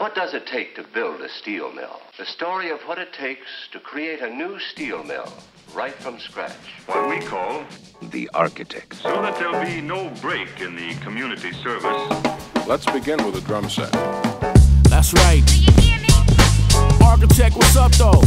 What does it take to build a steel mill? The story of what it takes to create a new steel mill right from scratch. What we call the architects. So that there'll be no break in the community service. Let's begin with a drum set. That's right. Architect, what's up though?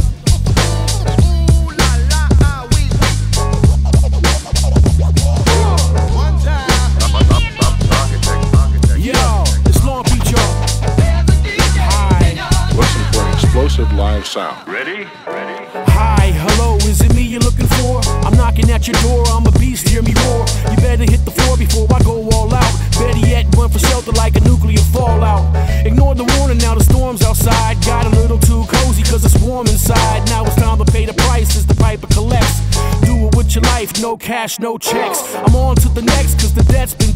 Explosive live sound. Ready? Ready? hi, hello, is it me you're looking for? I'm knocking at your door, I'm a beast, hear me roar. You better hit the floor before I go all out. Better yet, run for shelter like a nuclear fallout. Ignore the warning, now the storm's outside. Got a little too cozy, cause it's warm inside. Now it's time to pay the price as the piper collects. Do it with your life, no cash, no checks. I'm on to the next, cause the debt's been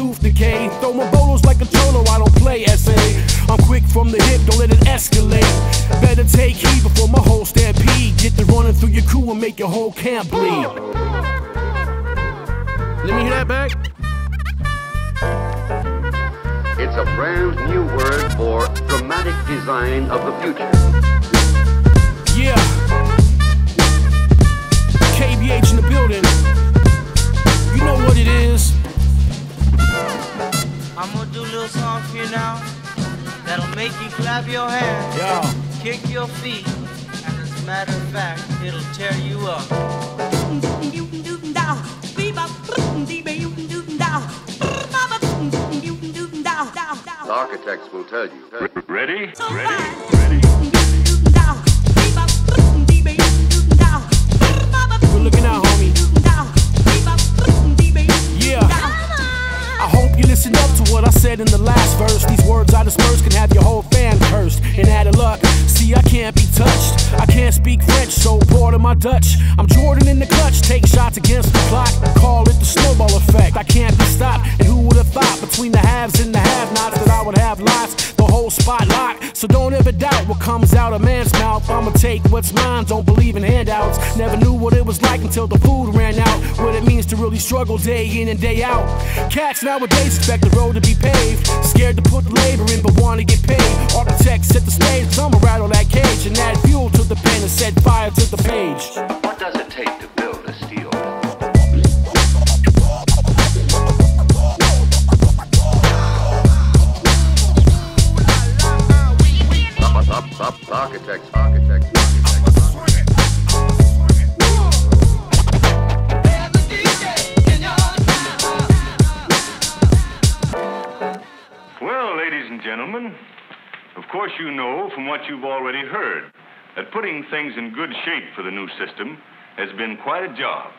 tooth decay. Throw my bolos like a cholo, I don't play SA. I'm quick from the hip, don't let it escalate. Better take heed before my whole stampede. Get the running through your crew and make your whole camp bleed. Let me hear that back. It's a brand new word for dramatic design of the future. Yeah. You now that'll make you clap your hands, Yeah. kick your feet, and as a matter of fact, it'll tear you up. The architects will tell you. Ready? Ready? Ready? I said in the last verse. These words I disperse can have your whole fan cursed. And of luck, see, I can't be touched. I can't speak French, so pardon my Dutch. I'm Jordan in the clutch, take shots against the clock. Call it the snowball effect. I can't be stopped. And who would have thought between the haves and the have nots that I would have lots? The whole spot locked. So don't ever doubt what comes out of man's mouth. I'ma take what's mine, don't believe in handouts. Never knew what it was like until the food ran out. What it means to really struggle day in and day out. Cats nowadays expect the road to be paved. Scared to put labor in, but wanna get paid. Architects set the stage, will rattle that cage and add fuel to the pen and set fire to the page. Architects, architects, architects. Well, ladies and gentlemen, of course you know from what you've already heard that putting things in good shape for the new system has been quite a job.